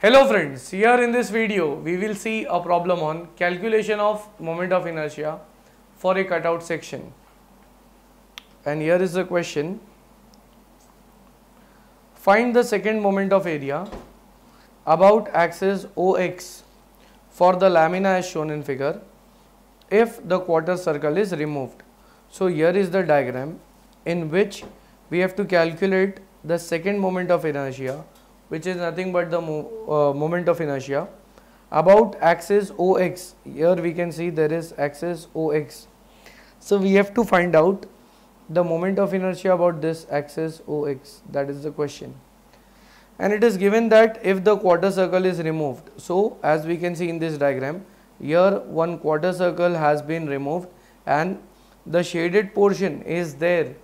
Hello friends, here in this video we will see a problem on calculation of moment of inertia for a cutout section. And here is the question. Find the second moment of area about axis OX for the lamina as shown in figure if the quarter circle is removed. So here is the diagram in which we have to calculate the second moment of inertia which is nothing but the mo uh, moment of inertia about axis OX. Here we can see there is axis OX. So we have to find out the moment of inertia about this axis OX that is the question and it is given that if the quarter circle is removed so as we can see in this diagram here one quarter circle has been removed and the shaded portion is there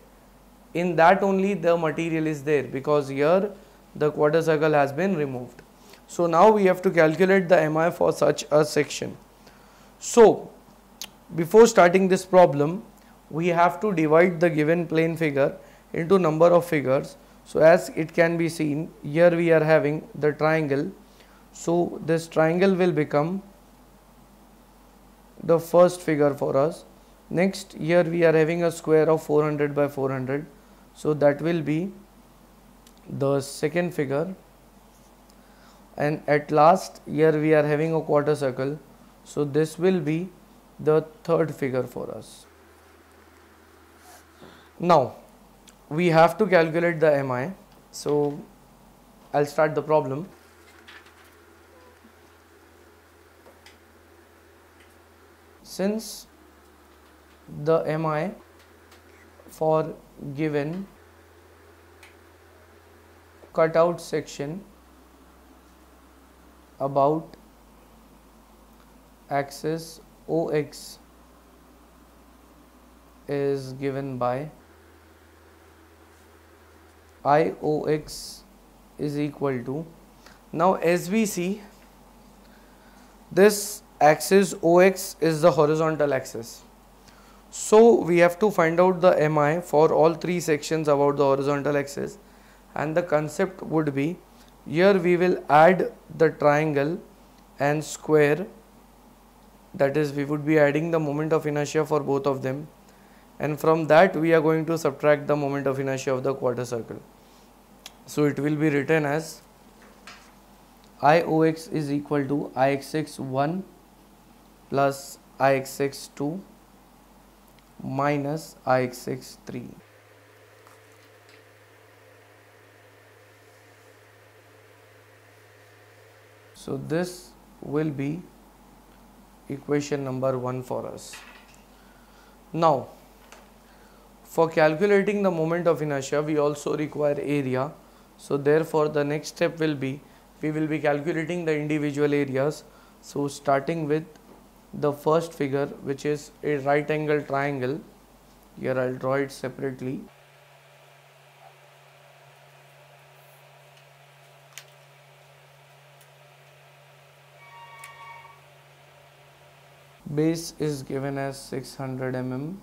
in that only the material is there because here the quarter circle has been removed. So now we have to calculate the MI for such a section. So before starting this problem we have to divide the given plane figure into number of figures. So as it can be seen here we are having the triangle. So this triangle will become the first figure for us. Next here we are having a square of 400 by 400. So that will be the second figure. And at last here we are having a quarter circle. So this will be the third figure for us. Now we have to calculate the mi so i'll start the problem. Since the mi for given cutout section about axis OX is given by IOX is equal to now as we see this axis OX is the horizontal axis. So we have to find out the MI for all three sections about the horizontal axis and the concept would be here we will add the triangle and square that is we would be adding the moment of inertia for both of them and from that we are going to subtract the moment of inertia of the quarter circle. So it will be written as IOX is equal to IXX1 plus IXX2 minus IXX3. So this will be equation number 1 for us. Now for calculating the moment of inertia we also require area. So therefore the next step will be we will be calculating the individual areas. So starting with the first figure which is a right angle triangle here I'll draw it separately base is given as 600 mm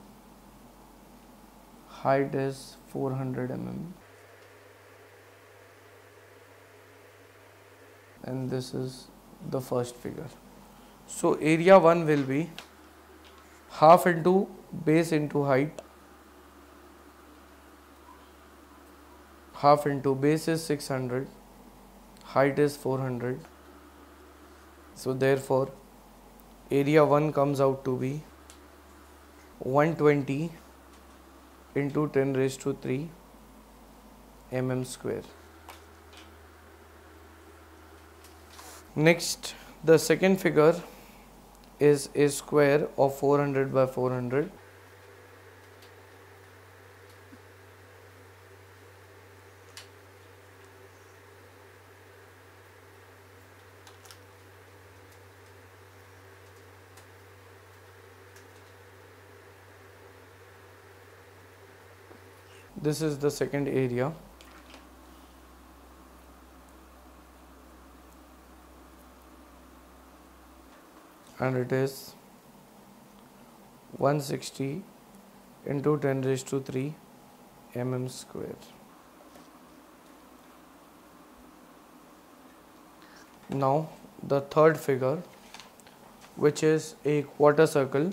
height is 400 mm and this is the first figure. So area 1 will be half into base into height. Half into base is 600 height is 400 so therefore area 1 comes out to be 120 into 10 raised to 3 mm square. Next the second figure is a square of 400 by 400 this is the second area. And it is 160 into 10 raised to 3 mm square. Now the third figure which is a quarter circle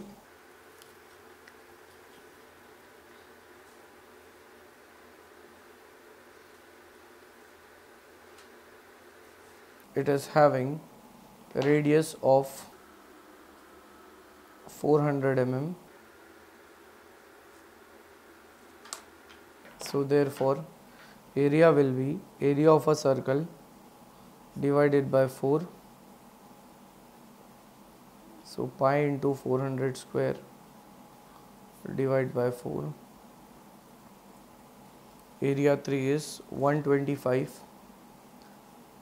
it is having radius of 400 mm. So therefore area will be area of a circle divided by 4 so pi into 400 square divided by 4 area 3 is 125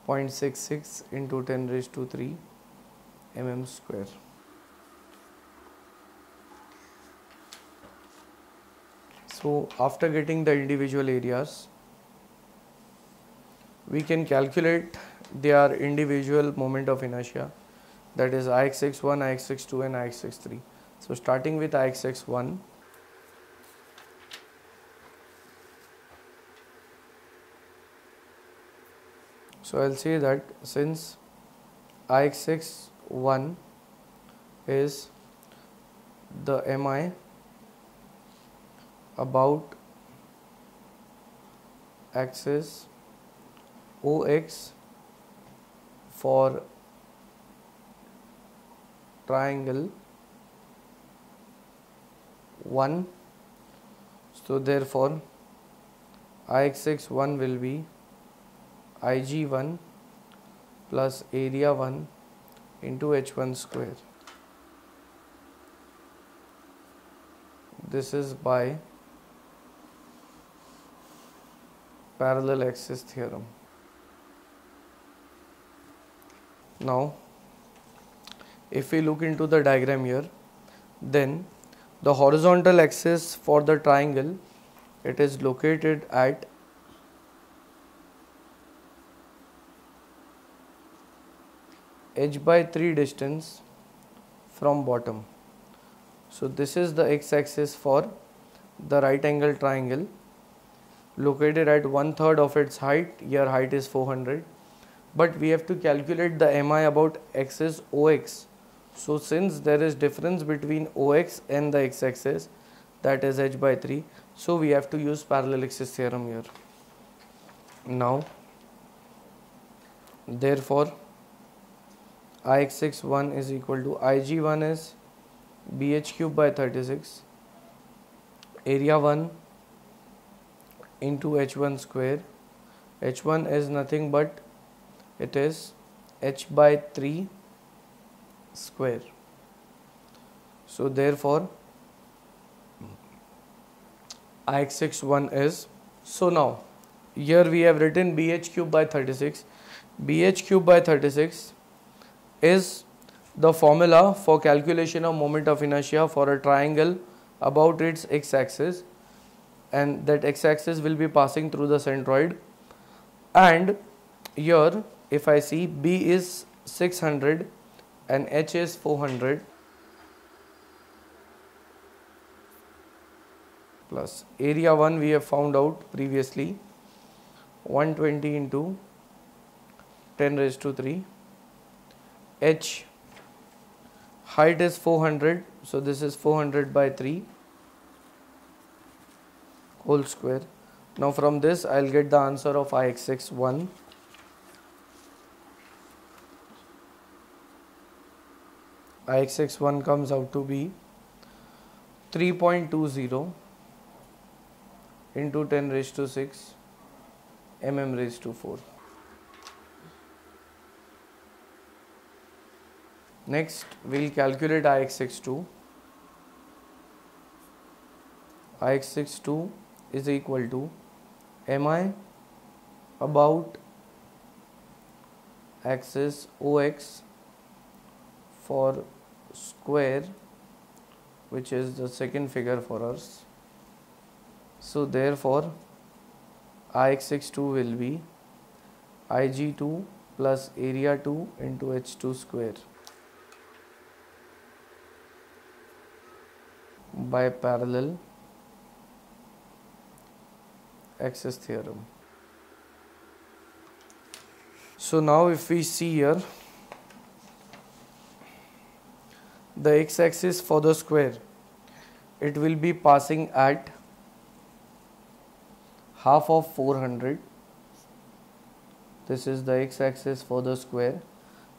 0.66 into 10 raised to 3 mm square. So after getting the individual areas, we can calculate their individual moment of inertia that is Ixx1, Ixx2 and Ixx3. So starting with Ixx1, So I'll say that since Ix1 is the MI about axis OX for triangle 1 so therefore Ix1 will be Ig1 plus area 1 into H1 square. This is by parallel axis theorem. Now, if we look into the diagram here, then the horizontal axis for the triangle, it is located at h by 3 distance from bottom. So this is the x-axis for the right angle triangle. Located at one third of its height here height is 400 but we have to calculate the mi about axis ox so since there is difference between ox and the x-axis that is h by 3 so we have to use parallel axis theorem here. Now therefore Ix1 is equal to Ig1 is BH cube by 36 area 1 into H1 square. H1 is nothing but it is H by 3 square. So therefore Ix1 is so now here we have written BH cube by 36 BH cube by 36 is the formula for calculation of moment of inertia for a triangle about its x-axis and that x-axis will be passing through the centroid. And here if I see B is 600 and H is 400 plus area 1 we have found out previously 120 into 10 raised to 3 h height is 400 so this is 400 by 3 whole square. Now from this I'll get the answer of Ix1 Ix1 comes out to be 3.20 into 10 raised to 6 mm raised to 4 Next, we'll calculate Ixx2. Ixx2 is equal to Mi about axis OX for square which is the second figure for us. So therefore Ixx2 will be Ig2 plus area 2 into H2 square. By parallel axis theorem. so now if we see here the x-axis for the square it will be passing at half of 400 this is the x-axis for the square.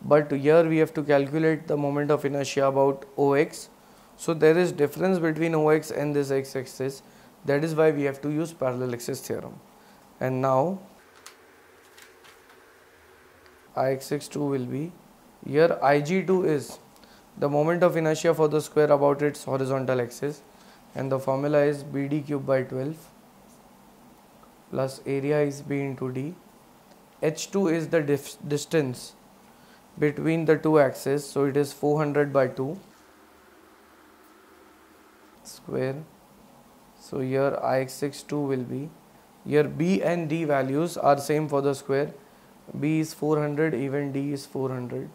But here we have to calculate the moment of inertia about OX so there is difference between OX and this x-axis that is why we have to use parallel axis theorem. And now Ix2 will be here Ig2 is the moment of inertia for the square about its horizontal axis. And the formula is BD cube by 12 plus area is B into D. H2 is the distance between the two axes. So it is 400 by 2 square. So here Ix2 will be. Here B and D values are same for the square. B is 400 even D is 400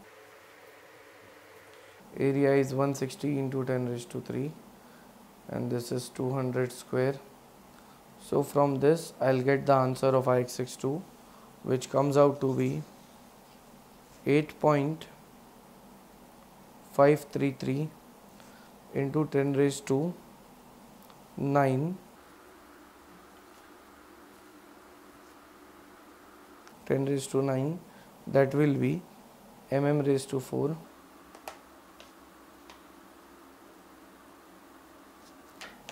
area is 160 into 10 raised to 3 and this is 200 square. So from this I'll get the answer of Ix2 which comes out to be 8.533 into 10 raised to 9 10 raised to 9 that will be mm raised to 4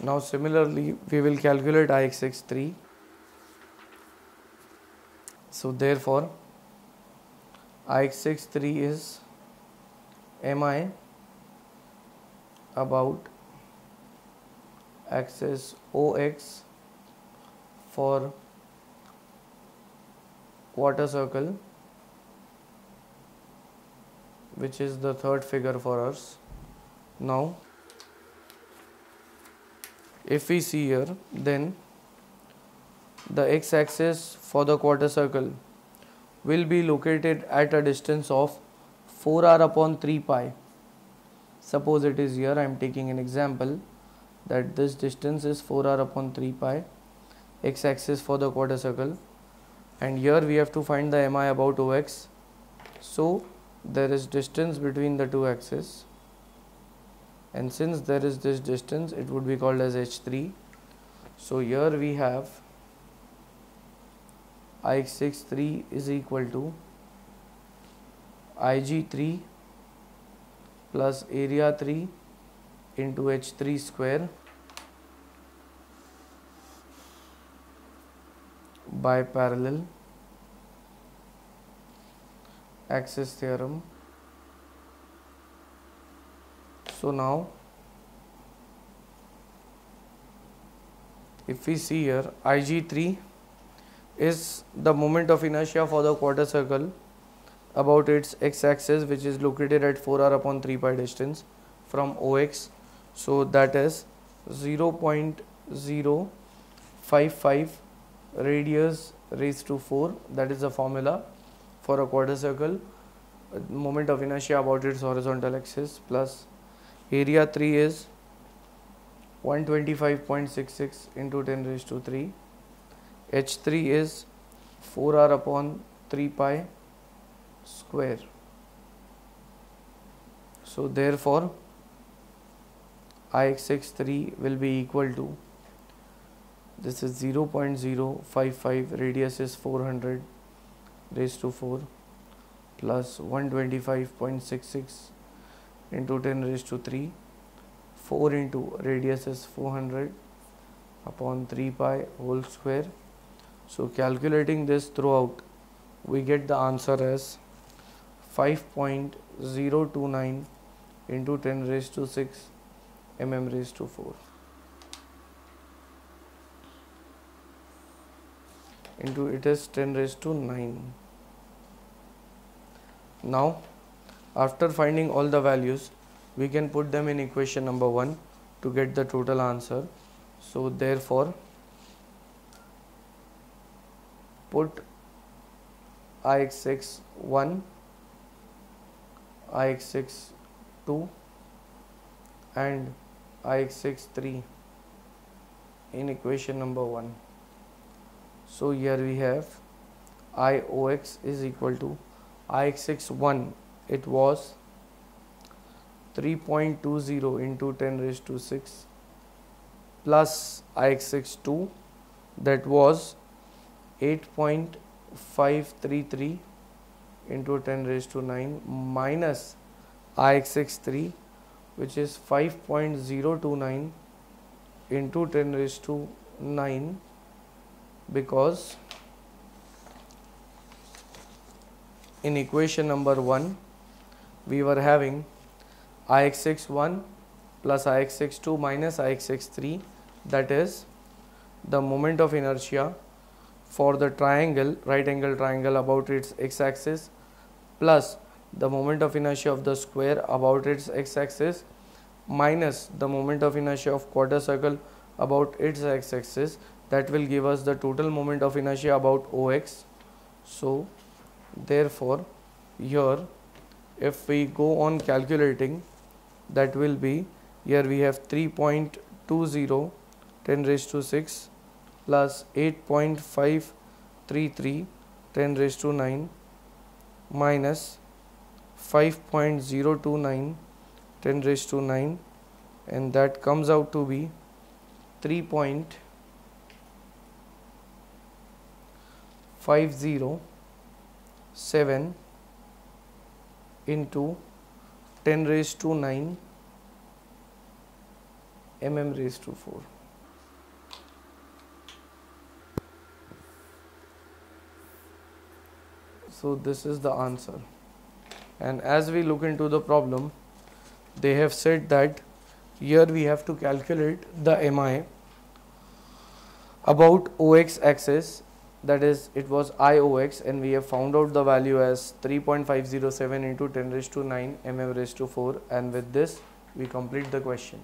Now similarly we will calculate Ix3. So therefore Ix3 is Mi about axis OX for quarter circle which is the third figure for us. Now if we see here then the x-axis for the quarter circle will be located at a distance of 4r upon 3 pi suppose it is here I am taking an example that this distance is 4r upon 3 pi x-axis for the quarter circle and here we have to find the mi about ox so there is distance between the two axes. And since there is this distance it would be called as h3 so here we have ix3 is equal to ig3 plus area 3 into h3 square by parallel axis theorem. So now if we see here Ig3 is the moment of inertia for the quarter circle about its x-axis which is located at 4r upon 3 pi distance from OX so that is 0 0.055 radius raised to 4 that is the formula for a quarter circle moment of inertia about its horizontal axis plus area 3 is 125.66 into 10 raised to 3 h3 is 4r upon 3 pi square. So therefore ix3 will be equal to this is 0.055 radius is 400 raised to 4 plus 125.66 into 10 raised to 3 4 into radius is 400 upon 3 pi whole square. So calculating this throughout we get the answer as 5.029 into 10 raised to 6 mm raised to 4 into it is 10 raised to 9 now after finding all the values, we can put them in equation number 1 to get the total answer. So therefore, put ixx 1, ixx 2 and ixx 3 in equation number 1. So here we have Iox is equal to ixx1 it was 3.20 into 10 raised to 6 plus ixx2 that was 8.533 into 10 raised to 9 minus ixx3 which is 5.029 into 10 raised to 9 because in equation number 1 we were having ixx1 plus ixx2 minus ixx3 that is the moment of inertia for the triangle right angle triangle about its x axis plus the moment of inertia of the square about its x axis minus the moment of inertia of quarter circle about its x axis that will give us the total moment of inertia about OX. So, therefore, here if we go on calculating that will be here we have 3.20 10 raised to 6 plus 8.533 10 raised to 9 minus 5.029 10 raised to 9 and that comes out to be 3.507 into 10 raised to 9 mm raised to 4. So this is the answer and as we look into the problem they have said that here we have to calculate the MI about OX axis that is it was IOX and we have found out the value as 3.507 into 10 raised to 9 mm raised to 4 and with this we complete the question.